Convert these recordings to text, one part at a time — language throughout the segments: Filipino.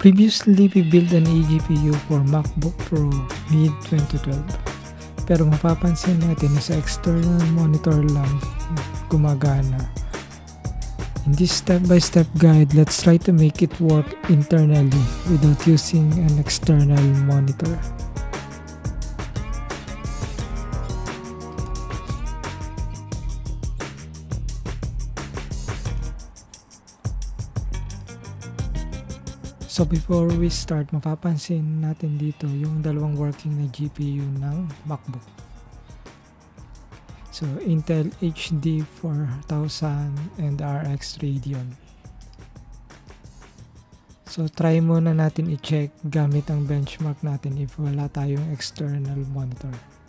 Previously, we built an eGPU for MacBook Pro mid-2012. Pero mapapansin natin na sa external monitor lang gumagana. In this step-by-step -step guide, let's try to make it work internally without using an external monitor. So before we start, mapapansin natin dito yung dalawang working na GPU ng MacBook. So Intel HD 4000 and RX Radeon. So try muna natin i-check gamit ang benchmark natin if wala tayong external monitor.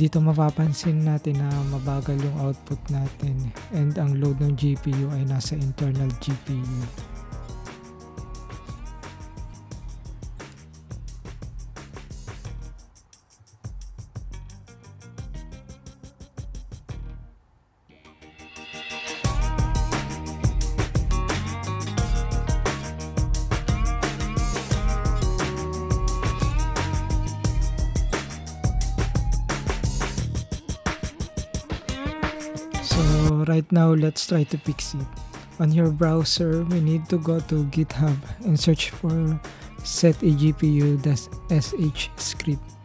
Dito mapapansin natin na mabagal yung output natin and ang load ng GPU ay nasa internal GPU. Right now let's try to fix it. On your browser we need to go to github and search for set a gpu-sh script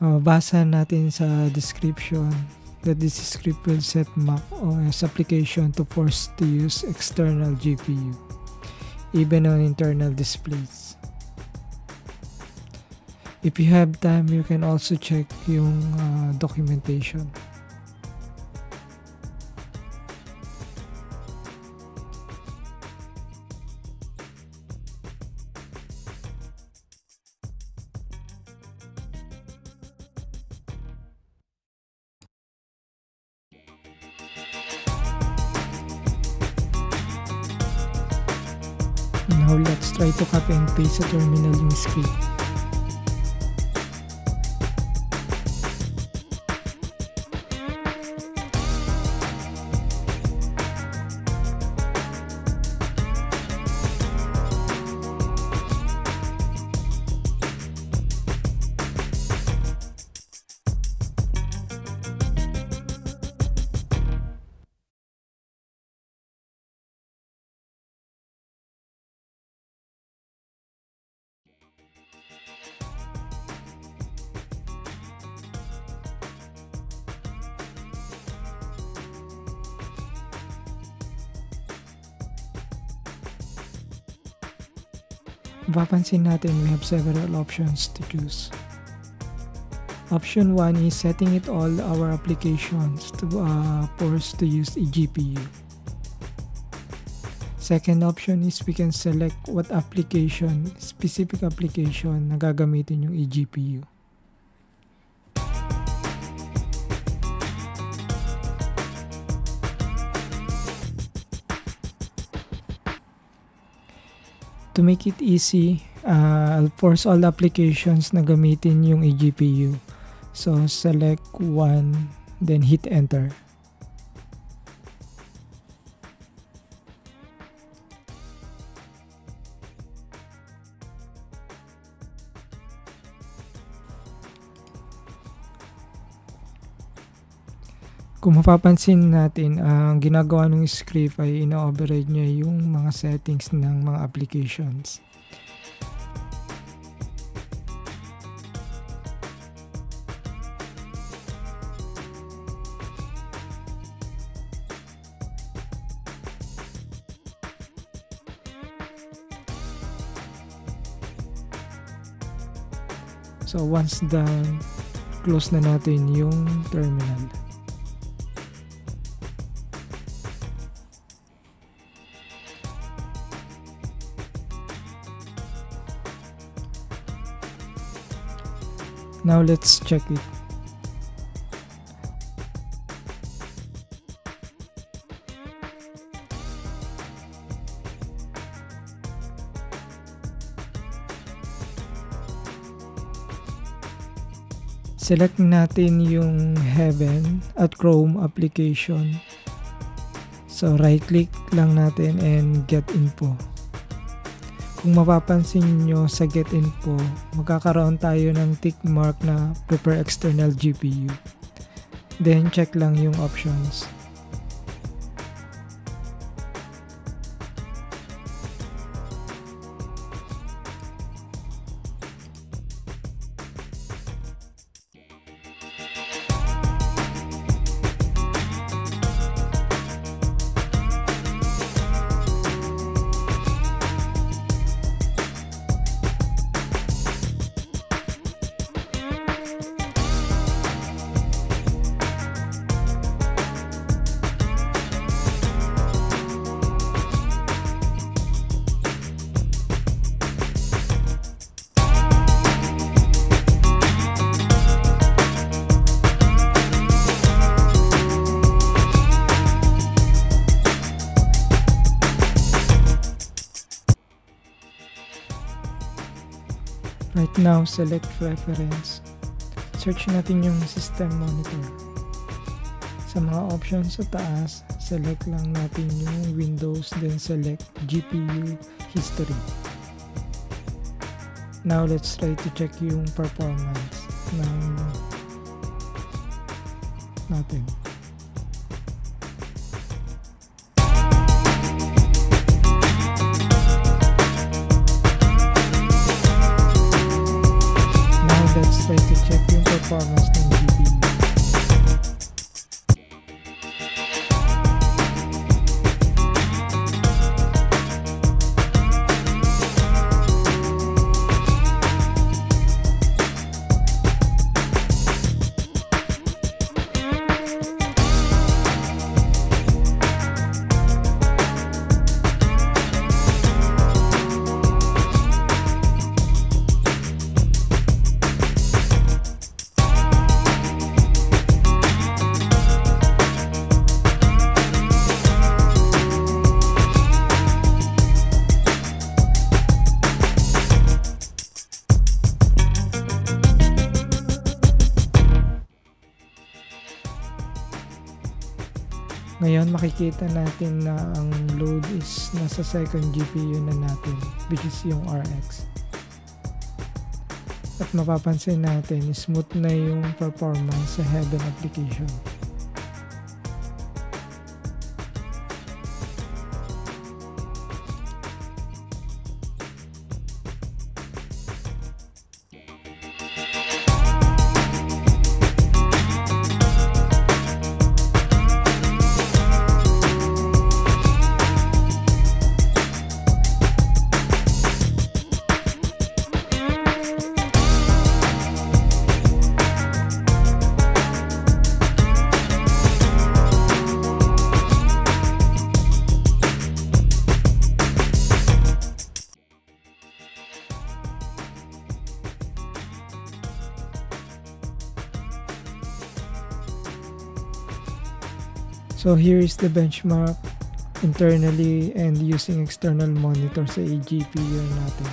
uh, basa natin sa description that this script will set Mac OS application to force to use external GPU even on internal displays. If you have time, you can also check yung uh, documentation. Now let's try to copy and paste sa terminal yung script. Mapapansin natin we have several options to choose. Option 1 is setting it all our applications to uh, force to use eGPU. Second option is we can select what application, specific application na gagamitin yung eGPU. To make it easy, uh, I'll force all applications na gamitin yung eGPU. So select one, then hit enter. Kung mapapansin natin, ang ginagawa ng script ay ina-override niya yung mga settings ng mga applications. So once done, close na natin yung terminal. Now let's check it. Select natin yung Heaven at Chrome application. So right click lang natin and get info. Kung mapapansin nyo sa get info, magkakaroon tayo ng tick mark na prepare external GPU. Then check lang yung options. Now, select reference. Search natin yung system monitor. Sa mga options sa taas, select lang natin yung Windows then select GPU history. Now let's try to check yung performance ng natin. Performance makikita natin na ang load is nasa second GPU na natin which is yung RX. At mapapansin natin smooth na yung performance sa Heaven application. So here is the benchmark internally and using external monitor sa eGPU natin.